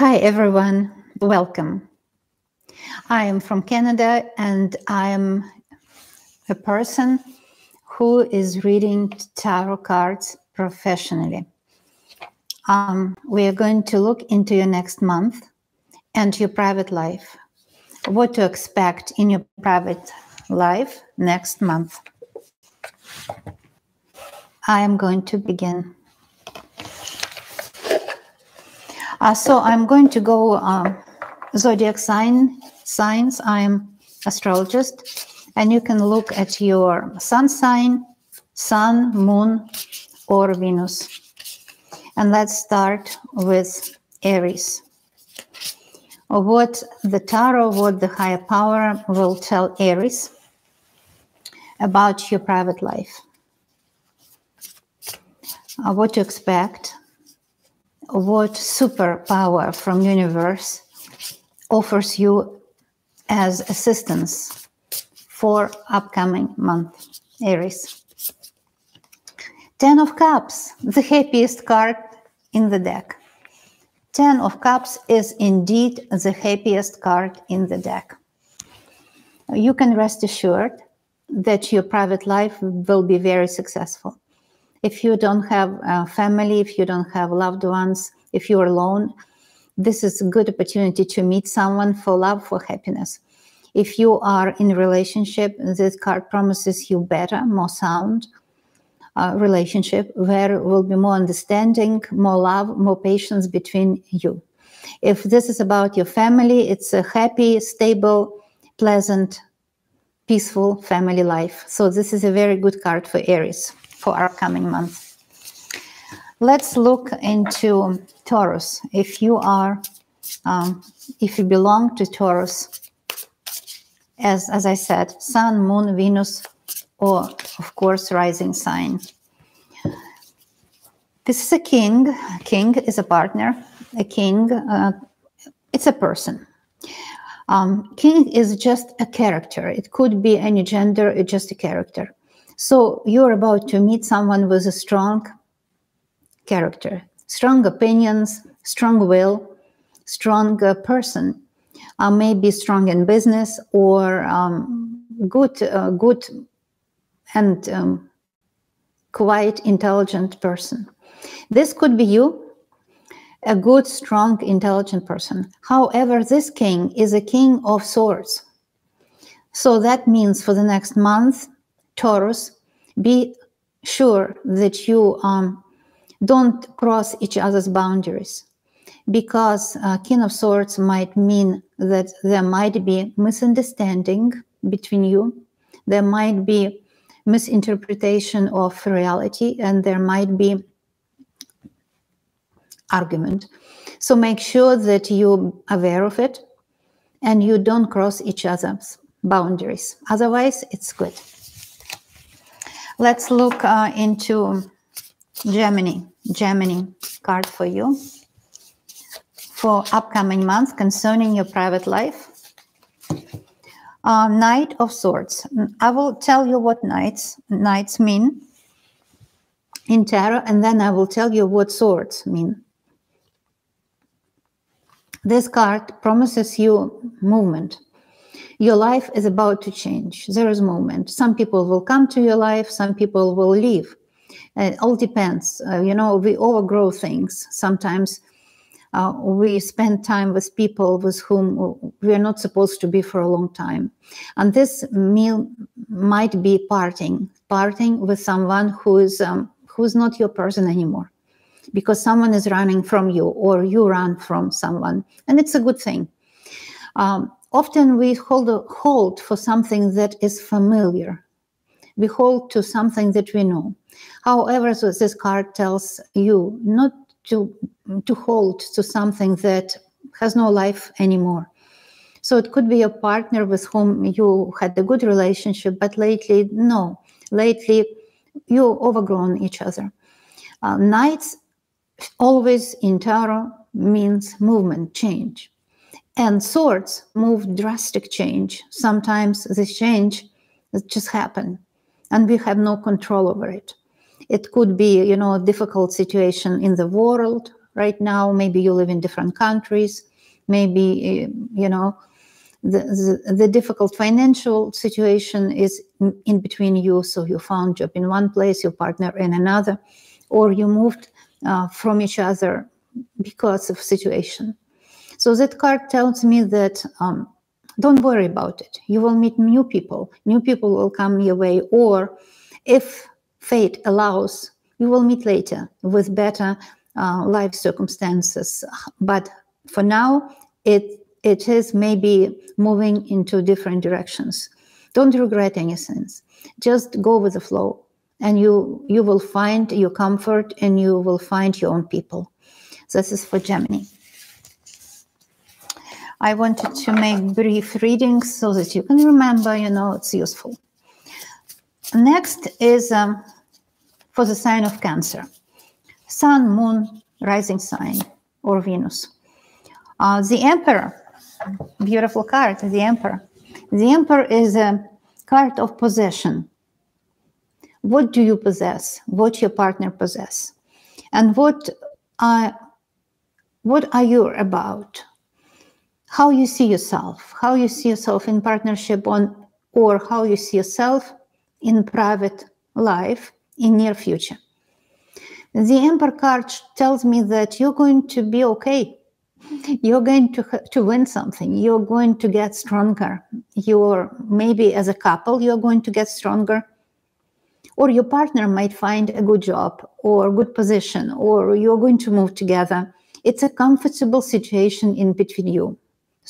Hi, everyone. Welcome. I am from Canada and I am a person who is reading tarot cards professionally. Um, we are going to look into your next month and your private life. What to expect in your private life next month. I am going to begin. Uh, so I'm going to go uh, zodiac sign signs. I'm astrologist, and you can look at your sun sign, sun, moon, or Venus. And let's start with Aries. What the tarot, what the higher power will tell Aries about your private life. Uh, what to expect what superpower from universe offers you as assistance for upcoming month, Aries. Ten of Cups, the happiest card in the deck. Ten of Cups is indeed the happiest card in the deck. You can rest assured that your private life will be very successful if you don't have a family, if you don't have loved ones, if you're alone, this is a good opportunity to meet someone for love, for happiness. If you are in a relationship, this card promises you better, more sound uh, relationship where will be more understanding, more love, more patience between you. If this is about your family, it's a happy, stable, pleasant, peaceful family life. So this is a very good card for Aries for our coming month. Let's look into Taurus. If you are, um, if you belong to Taurus, as, as I said, Sun, Moon, Venus, or of course, rising sign. This is a king. King is a partner. A king, uh, it's a person. Um, king is just a character. It could be any gender, it's just a character. So you're about to meet someone with a strong character, strong opinions, strong will, strong uh, person, uh, maybe strong in business or um, good, uh, good and um, quite intelligent person. This could be you, a good, strong, intelligent person. However, this king is a king of swords. So that means for the next month, Taurus, be sure that you um, don't cross each other's boundaries because uh, king of swords might mean that there might be misunderstanding between you there might be misinterpretation of reality and there might be argument. So make sure that you're aware of it and you don't cross each other's boundaries. Otherwise it's good Let's look uh, into Gemini, Gemini card for you for upcoming months concerning your private life. Uh, Knight of Swords. I will tell you what knights knights mean in tarot, and then I will tell you what swords mean. This card promises you movement your life is about to change. There is a moment. Some people will come to your life, some people will leave. It all depends. Uh, you know, we overgrow things. Sometimes uh, we spend time with people with whom we are not supposed to be for a long time. And this meal might be parting, parting with someone who is um, who's not your person anymore, because someone is running from you or you run from someone, and it's a good thing. Um, often we hold, hold for something that is familiar. We hold to something that we know. However, so this card tells you not to, to hold to something that has no life anymore. So it could be a partner with whom you had a good relationship, but lately, no. Lately, you overgrown each other. Uh, knights always in tarot means movement, change. And swords move drastic change. Sometimes this change just happen and we have no control over it. It could be, you know, a difficult situation in the world, right now. Maybe you live in different countries. Maybe, you know, the, the, the difficult financial situation is in between you. So you found job in one place, your partner in another, or you moved uh, from each other because of situation. So that card tells me that um, don't worry about it. You will meet new people. New people will come your way. Or if fate allows, you will meet later with better uh, life circumstances. But for now, it it is maybe moving into different directions. Don't regret anything. Just go with the flow and you you will find your comfort and you will find your own people. This is for Gemini. I wanted to make brief readings so that you can remember, you know, it's useful. Next is um, for the sign of Cancer. Sun, Moon, rising sign, or Venus. Uh, the Emperor Beautiful card, the Emperor. The Emperor is a card of possession. What do you possess? What your partner possess? And what are, what are you about? How you see yourself? How you see yourself in partnership on, or how you see yourself in private life in near future? The Emperor card tells me that you're going to be okay. You're going to to win something. You're going to get stronger. You're maybe as a couple you're going to get stronger. Or your partner might find a good job or good position or you're going to move together. It's a comfortable situation in between you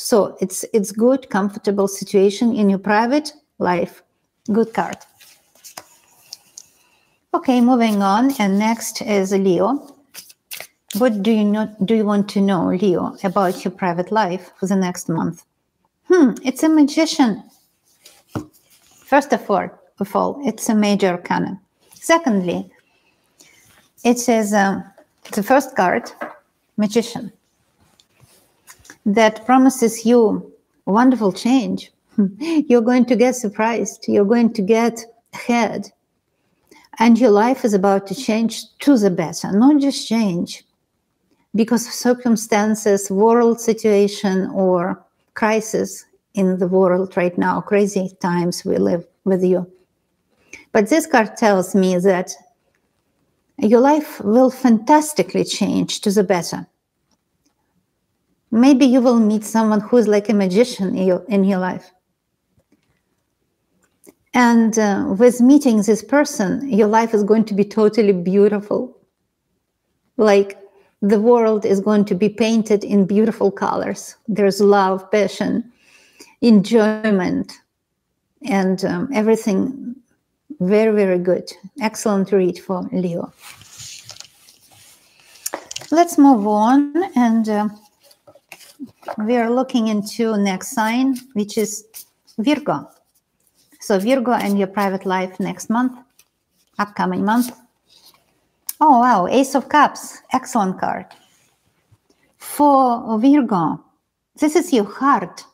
so it's it's good comfortable situation in your private life good card okay moving on and next is leo what do you not do you want to know, Leo, about your private life for the next month? Hmm, it's a magician. First of all, of all, it's a major arcana. Secondly, it says um, the first card, magician, that promises you wonderful change. You're going to get surprised. You're going to get ahead. And your life is about to change to the better, not just change, because of circumstances, world situation, or crisis in the world right now, crazy times we live with you. But this card tells me that your life will fantastically change to the better. Maybe you will meet someone who is like a magician in your, in your life. And uh, with meeting this person, your life is going to be totally beautiful. Like the world is going to be painted in beautiful colors. There's love, passion, enjoyment, and um, everything very, very good. Excellent read for Leo. Let's move on, and uh, we are looking into next sign, which is Virgo. So Virgo and your private life next month, upcoming month. Oh, wow. Ace of Cups. Excellent card. For Virgo, this is your heart.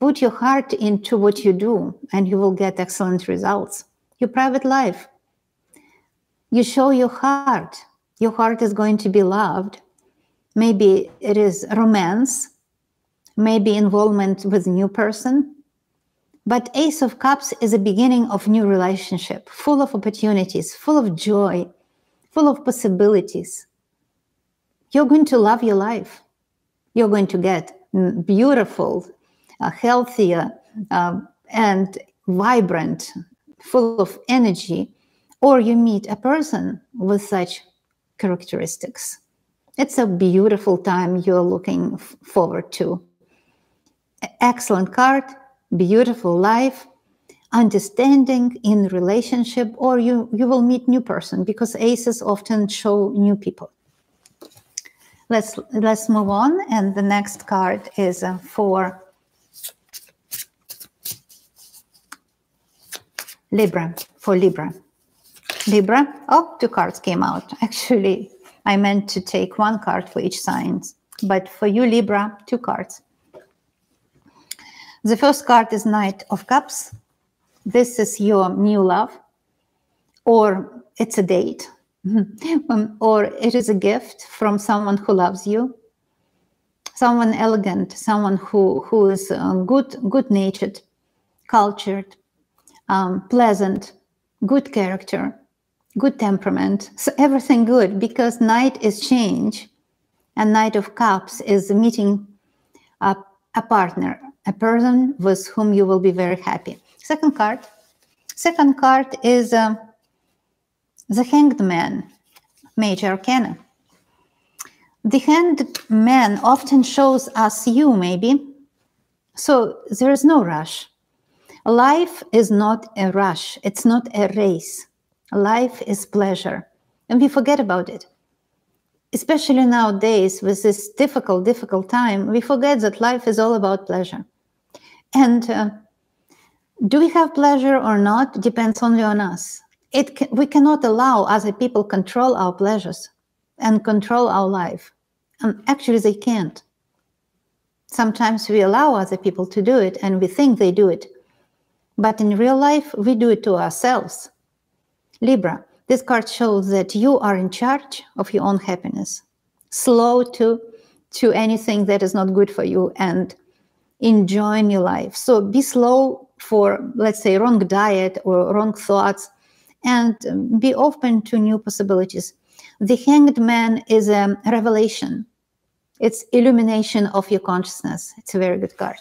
Put your heart into what you do and you will get excellent results. Your private life. You show your heart. Your heart is going to be loved. Maybe it is romance, maybe involvement with a new person. But Ace of Cups is a beginning of new relationship, full of opportunities, full of joy, full of possibilities. You're going to love your life. You're going to get beautiful, uh, healthier, uh, and vibrant, full of energy, or you meet a person with such characteristics. It's a beautiful time you're looking forward to. Excellent card, beautiful life, understanding in relationship or you you will meet new person because aces often show new people. Let's let's move on and the next card is uh, for libra for libra. Libra oh two cards came out. Actually i meant to take one card for each sign but for you libra two cards the first card is knight of cups. This is your new love or it's a date. Um, or it is a gift from someone who loves you, someone elegant, someone who, who is uh, good, good natured, cultured, um, pleasant, good character, good temperament. So everything good because Knight is change and Knight of Cups is meeting a, a partner, a person with whom you will be very happy. Second card. Second card is uh, the Hanged Man, Major Arcana. The Hanged Man often shows us you, maybe. So there is no rush. Life is not a rush. It's not a race. Life is pleasure. And we forget about it. Especially nowadays, with this difficult, difficult time, we forget that life is all about pleasure. And uh, do we have pleasure or not depends only on us. It can, we cannot allow other people control our pleasures and control our life. And actually, they can't. Sometimes we allow other people to do it and we think they do it. But in real life, we do it to ourselves. Libra, this card shows that you are in charge of your own happiness. Slow to, to anything that is not good for you and enjoying your life. So be slow for, let's say, wrong diet or wrong thoughts and be open to new possibilities. The Hanged Man is a revelation. It's illumination of your consciousness. It's a very good card.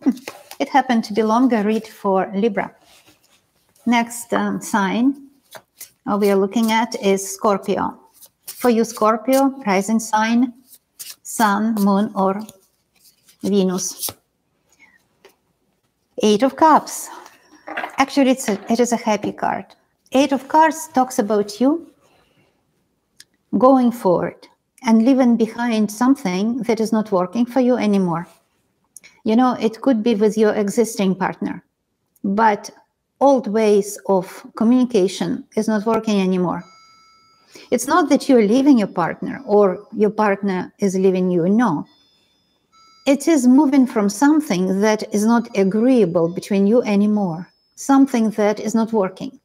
it happened to be longer read for Libra. Next um, sign uh, we are looking at is Scorpio. For you, Scorpio, rising sign, Sun, Moon, or Venus. Eight of Cups. Actually, it's a, it is a happy card. Eight of Cards talks about you going forward and leaving behind something that is not working for you anymore. You know, it could be with your existing partner, but old ways of communication is not working anymore. It's not that you're leaving your partner or your partner is leaving you. No. It is moving from something that is not agreeable between you anymore, something that is not working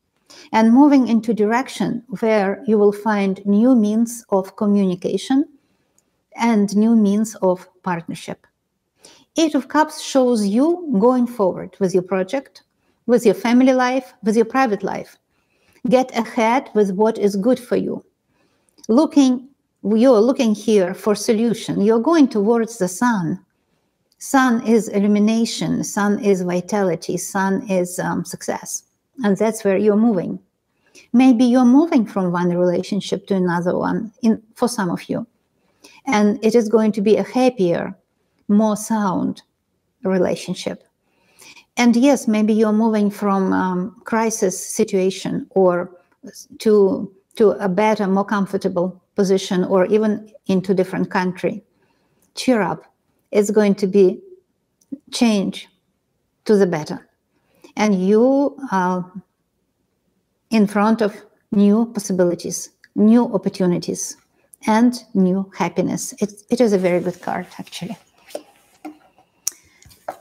and moving into direction where you will find new means of communication and new means of partnership. Eight of Cups shows you going forward with your project, with your family life, with your private life. Get ahead with what is good for you. Looking, you're looking here for solution. You're going towards the sun. Sun is illumination. Sun is vitality. Sun is um, success and that's where you're moving maybe you're moving from one relationship to another one in for some of you and it is going to be a happier more sound relationship and yes maybe you're moving from um, crisis situation or to to a better more comfortable position or even into different country cheer up it's going to be change to the better and you are in front of new possibilities, new opportunities, and new happiness. It, it is a very good card, actually.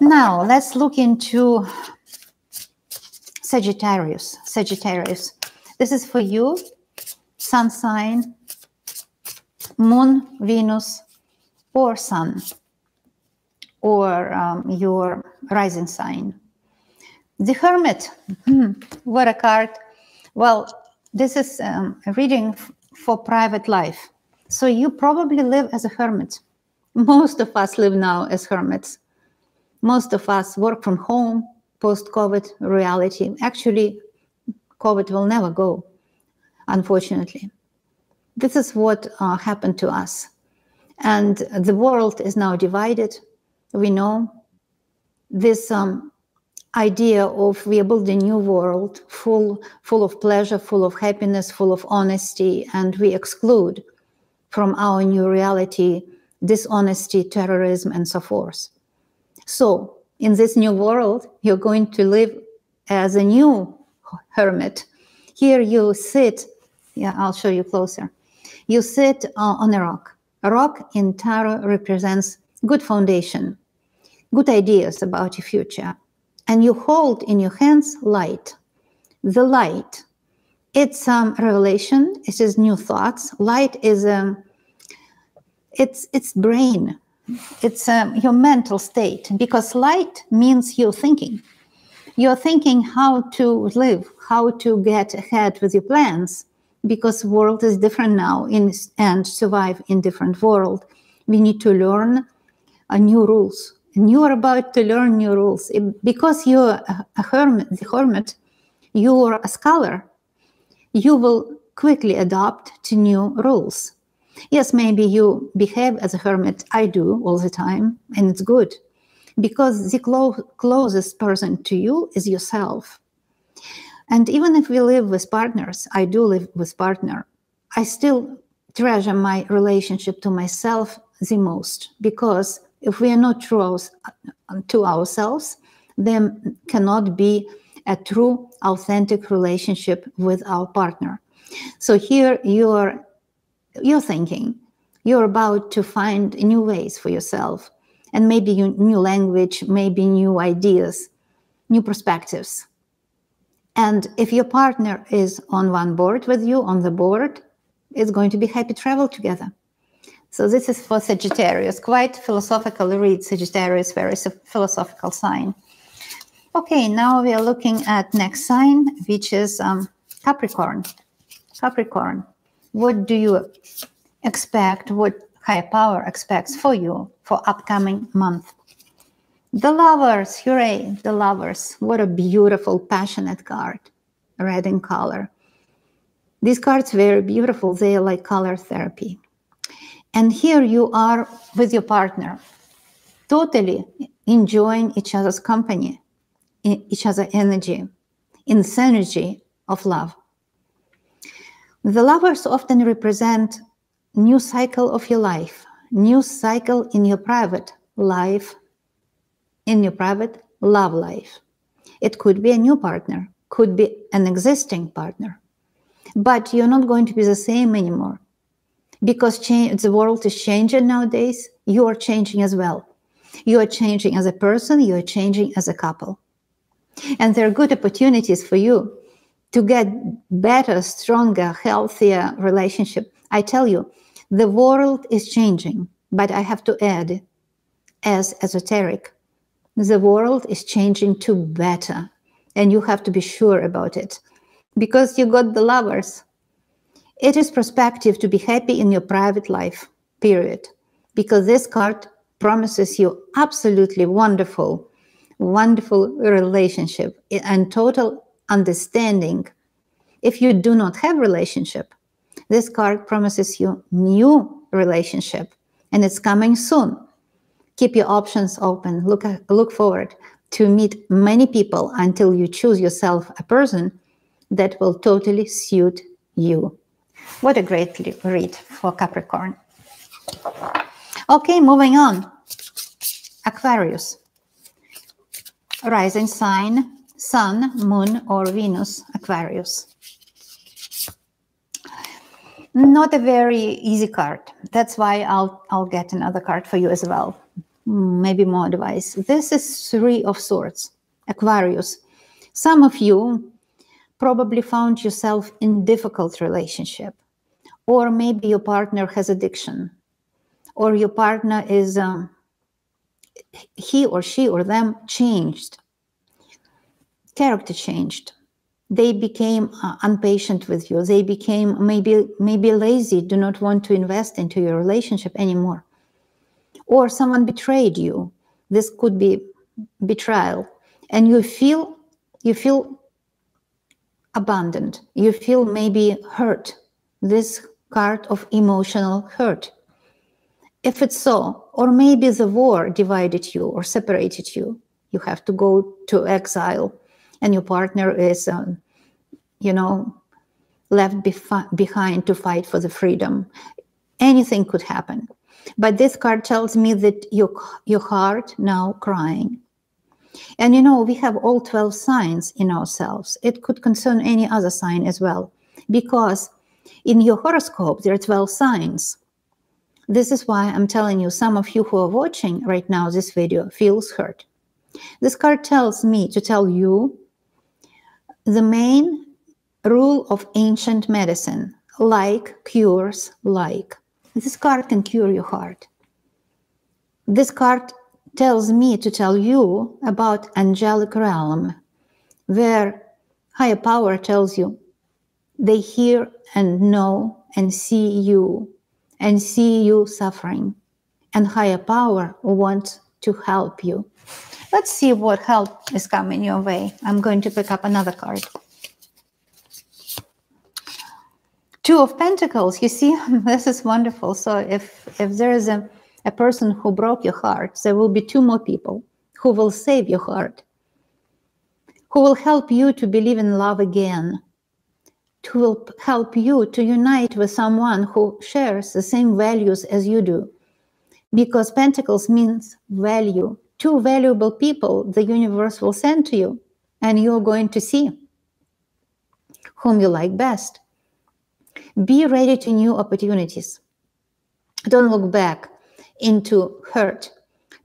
Now, let's look into Sagittarius. Sagittarius. This is for you, sun sign, moon, Venus, or sun, or um, your rising sign. The Hermit, hmm, what a card. Well, this is um, a reading for private life. So you probably live as a hermit. Most of us live now as hermits. Most of us work from home, post-COVID reality. Actually, COVID will never go, unfortunately. This is what uh, happened to us. And the world is now divided. We know this um, idea of we building a new world full full of pleasure full of happiness full of honesty and we exclude from our new reality dishonesty terrorism and so forth. So in this new world you're going to live as a new hermit. Here you sit yeah i'll show you closer. You sit uh, on a rock. A rock in tarot represents good foundation good ideas about your future and you hold in your hands light. The light it's um, revelation. It is new thoughts. Light is um, it's it's brain. It's um, your mental state because light means you're thinking. You're thinking how to live, how to get ahead with your plans because world is different now in, and survive in different world. We need to learn new rules. And you are about to learn new rules because you're a, a hermit, the hermit. You're a scholar you will quickly adapt to new rules. Yes, maybe you behave as a hermit. I do all the time, and it's good because the clo- closest person to you is yourself. And even if we live with partners, I do live with partner, I still treasure my relationship to myself the most because if we are not true to ourselves, then cannot be a true, authentic relationship with our partner. So here you're you're thinking, you're about to find new ways for yourself, and maybe new language, maybe new ideas, new perspectives. And if your partner is on one board with you, on the board, it's going to be happy travel together. So this is for Sagittarius, quite philosophical read. Sagittarius, very philosophical sign. Okay, now we are looking at next sign, which is um, Capricorn. Capricorn, what do you expect? What higher power expects for you for upcoming month? The lovers, hooray, the lovers. What a beautiful, passionate card, red in color. These cards very beautiful. They are like color therapy. And here you are with your partner, totally enjoying each other's company each other energy, in synergy of love. The lovers often represent new cycle of your life, new cycle in your private life, in your private love life. It could be a new partner, could be an existing partner, but you're not going to be the same anymore because change, the world is changing nowadays. You are changing as well. You are changing as a person. You are changing as a couple. And there are good opportunities for you to get better, stronger, healthier relationship. I tell you, the world is changing, but I have to add, as esoteric, the world is changing to better, and you have to be sure about it because you got the lovers. It is perspective to be happy in your private life, period, because this card promises you absolutely wonderful wonderful relationship and total understanding. If you do not have relationship, this card promises you new relationship and it's coming soon. Keep your options open. Look look forward to meet many people until you choose yourself a person that will totally suit you. What a great read for Capricorn. Okay, moving on. Aquarius rising sign, Sun, Moon, or Venus, Aquarius. Not a very easy card. That's why I'll I'll get another card for you as well. Maybe more advice. This is Three of Swords, Aquarius. Some of you probably found yourself in difficult relationship, or maybe your partner has addiction, or your partner is um, he or she or them changed. Character changed. They became uh, impatient with you. They became maybe maybe lazy, do not want to invest into your relationship anymore. Or someone betrayed you. This could be betrayal. And you feel you feel abandoned. You feel maybe hurt. This card of emotional hurt if it's so, or maybe the war divided you or separated you, you have to go to exile, and your partner is, um, you know, left bef- behind to fight for the freedom. Anything could happen. But this card tells me that your, your heart now crying. And you know, we have all 12 signs in ourselves. It could concern any other sign as well, because in your horoscope, there are 12 signs. This is why I'm telling you, some of you who are watching right now this video feels hurt. This card tells me to tell you the main rule of ancient medicine, like cures like. This card can cure your heart. This card tells me to tell you about angelic realm, where higher power tells you they hear and know and see you and see you suffering. And higher power wants to help you. Let's see what help is coming your way. I'm going to pick up another card. Two of Pentacles, you see, this is wonderful. So if if there is a, a person who broke your heart, there will be two more people who will save your heart, who will help you to believe in love again, who will help you to unite with someone who shares the same values as you do. Because Pentacles means value. Two valuable people the universe will send to you, and you're going to see whom you like best. Be ready to new opportunities. Don't look back into hurt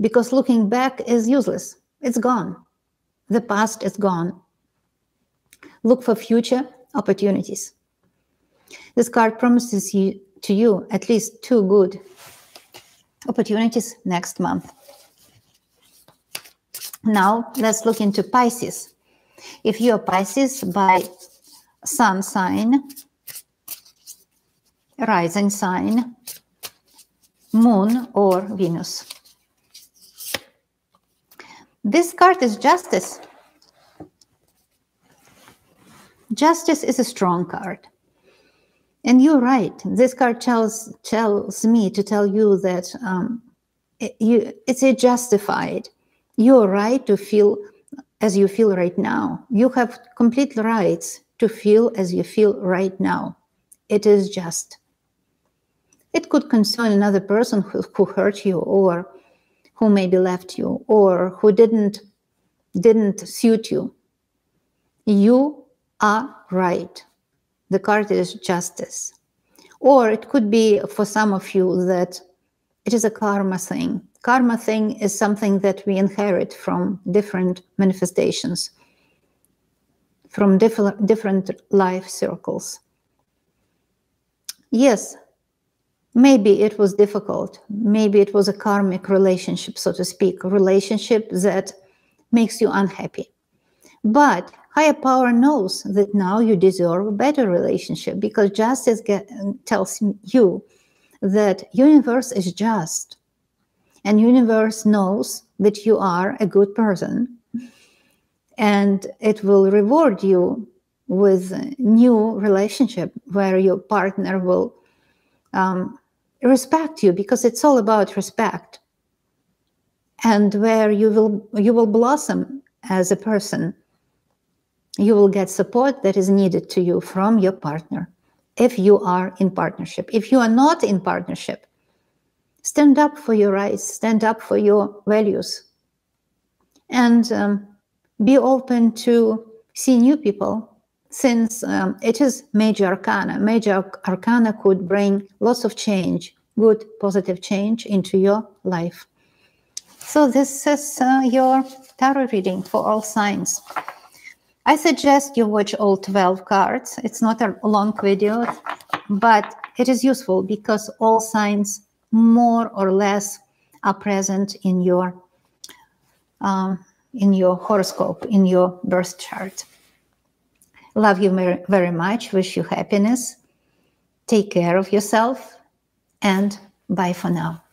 because looking back is useless. It's gone. The past is gone. Look for future opportunities. This card promises you to you at least two good opportunities next month. Now let's look into Pisces. If you are Pisces by sun sign, rising sign, moon, or Venus. This card is justice. Justice is a strong card. And you're right. This card tells tells me to tell you that um, it, you, it's a justified. You're right to feel as you feel right now. You have complete rights to feel as you feel right now. It is just. It could concern another person who, who hurt you or who maybe left you or who didn't didn't suit you. You are right. The card is justice. Or it could be for some of you that it is a karma thing. Karma thing is something that we inherit from different manifestations, from different, different life circles. Yes, maybe it was difficult. Maybe it was a karmic relationship so to speak a relationship that makes you unhappy. But higher power knows that now you deserve a better relationship because justice get, tells you that universe is just. And universe knows that you are a good person and it will reward you with a new relationship where your partner will um, respect you because it's all about respect. And where you will you will blossom as a person you will get support that is needed to you from your partner. If you are in partnership if you are not in partnership stand up for your rights stand up for your values. And um, be open to see new people since um, it is major arcana. Major arcana could bring lots of change, good, positive change into your life. So this is uh, your tarot reading for all signs. I suggest you watch all 12 cards. It's not a long video, but it is useful because all signs more or less are present in your um, in your horoscope, in your birth chart. Love you very, very much. Wish you happiness. Take care of yourself. And bye for now.